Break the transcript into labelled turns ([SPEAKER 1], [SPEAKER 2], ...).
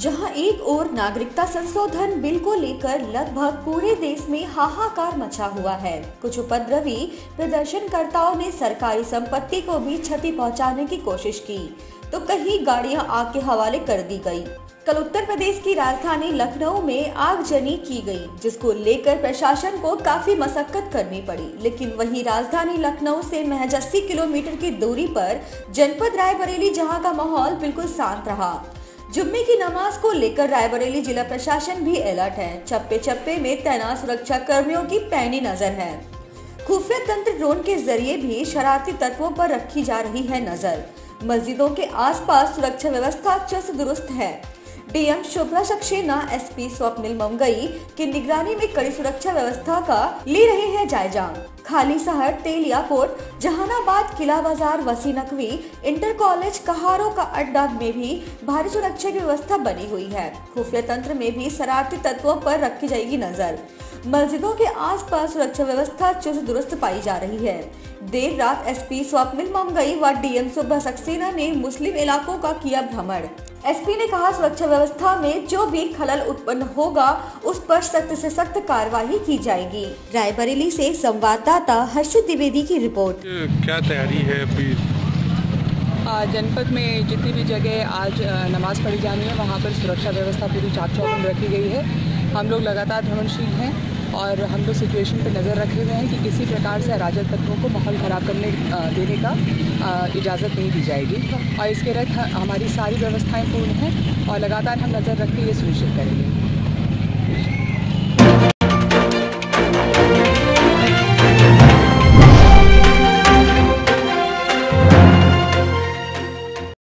[SPEAKER 1] नागरिकता संशोधन बिल को लेकर लगभग पूरे देश में हाहाकार मचा हुआ है। कुछ उपद्रवी प्रदर्शनकर्ताओं ने सरकारी संपत्ति को भी क्षति पहुँचाने की कोशिश की तो कहीं गाड़ियाँ आग के हवाले कर दी गई। कल उत्तर प्रदेश की राजधानी लखनऊ में आगजनी की गई, जिसको लेकर प्रशासन को काफ़ी मशक्कत करनी पड़ी। लेकिन वहीं राजधानी लखनऊ से महज 80 किलोमीटर की दूरी पर जनपद रायबरेली जहाँ का माहौल बिल्कुल शांत रहा। जुम्मे की नमाज़ को लेकर रायबरेली जिला प्रशासन भी अलर्ट है। चप्पे चप्पे में तैनात सुरक्षा कर्मियों की पैनी नज़र है। खुफिया तंत्र ड्रोन के ज़रिए भी शरारती तत्वों पर रखी जा रही है नज़र। मस्जिदों के आसपास सुरक्षा व्यवस्था चुस्त दुरुस्त है। डीएम शुभ्रा सक्सेना, एसपी स्वप्निल मंगई की निगरानी में कड़ी सुरक्षा व्यवस्था का ले रहे हैं जायजा। खाली शहर तेलिया कोट जहानाबाद, किला बाज़ार वसी नकवी, इंटर कॉलेज, कहारों का अड्डा में भी भारी सुरक्षा की व्यवस्था बनी हुई है। खुफिया तंत्र में भी शरारती तत्वों पर रखी जाएगी नज़र। मस्जिदों के आसपास सुरक्षा व्यवस्था चुस्त दुरुस्त पाई जा रही है। देर रात एसपी स्वप्निल मंगई व डीएम सुबह सक्सेना ने मुस्लिम इलाकों का किया भ्रमण। एसपी ने कहा सुरक्षा व्यवस्था में जो भी खलल उत्पन्न होगा उस पर सख्त से सख्त कार्रवाई की जाएगी। रायबरेली से संवाददाता हर्षित द्विवेदी की रिपोर्ट।
[SPEAKER 2] क्या तैयारी है अभी?
[SPEAKER 3] जनपद में जितनी भी जगह आज नमाज़ पढ़ी जानी है वहाँ पर सुरक्षा व्यवस्था पूरी चाक चौबंद रखी गई है। हम लोग लगातार भ्रमणशील हैं। और हम लोग सिचुएशन पर नज़र रखे हुए हैं कि किसी प्रकार से अराजक तत्वों को माहौल ख़राब करने देने का इजाज़त नहीं दी जाएगी। और इसके रख हमारी सारी व्यवस्थाएँ पूर्ण हैं और लगातार हम नज़र रख के ये सुनिश्चित करेंगे।